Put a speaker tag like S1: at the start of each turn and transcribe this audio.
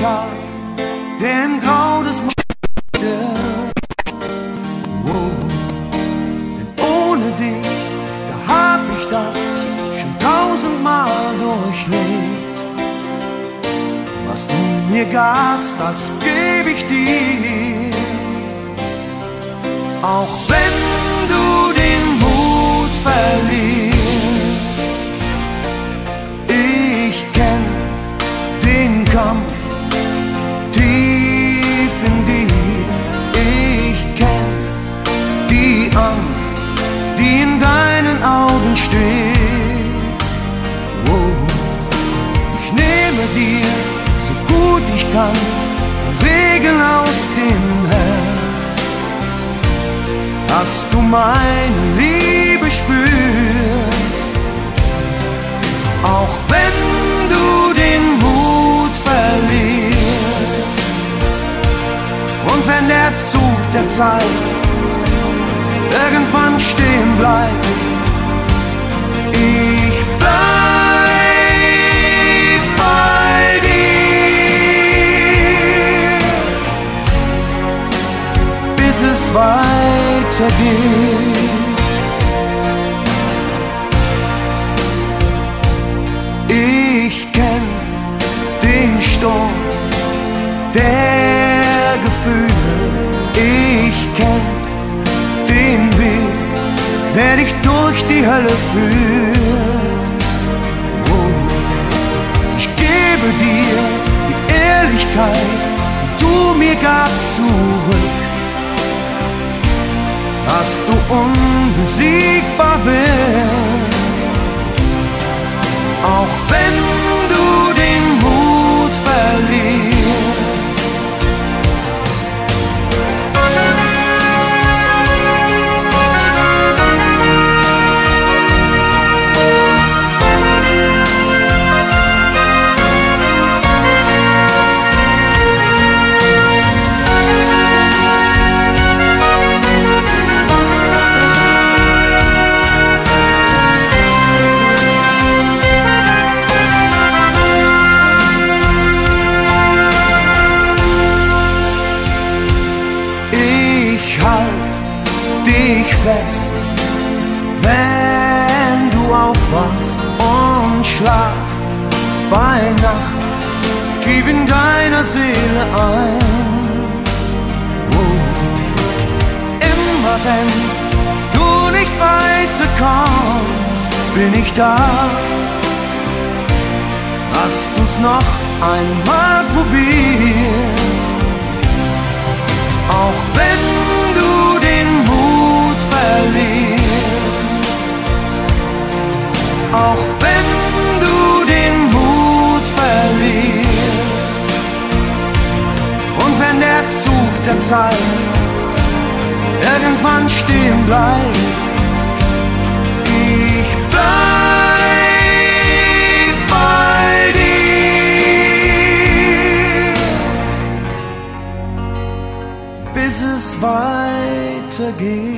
S1: Tag, im Grau des Wow. Denn ohne dich, da hab ich das schon tausendmal durchlebt. Was du mir gabst, das geb ich dir. Auch wenn du den Mut verlierst, ich den Regen aus dem Herz, dass du meine Liebe spürst. Auch wenn du den Mut verlierst. Und wenn der Zug der Zeit irgendwann weitergeht. Ich kenn den Sturm der Gefühle. Ich kenn den Weg, der dich durch die Hölle führt. Oh, ich gebe dir die Ehrlichkeit, die du mir gabst, zurück. Dass du unbesiegbar wirst. Auch fest, wenn du aufwachst und schlaf bei Nacht tief in deiner Seele ein. Oh. Immer wenn du nicht weiterkommst, bin ich da. Hast du's noch einmal probierst? Auch wenn der Zeit irgendwann stehen bleibt, ich bleib bei dir. bis es weitergeht.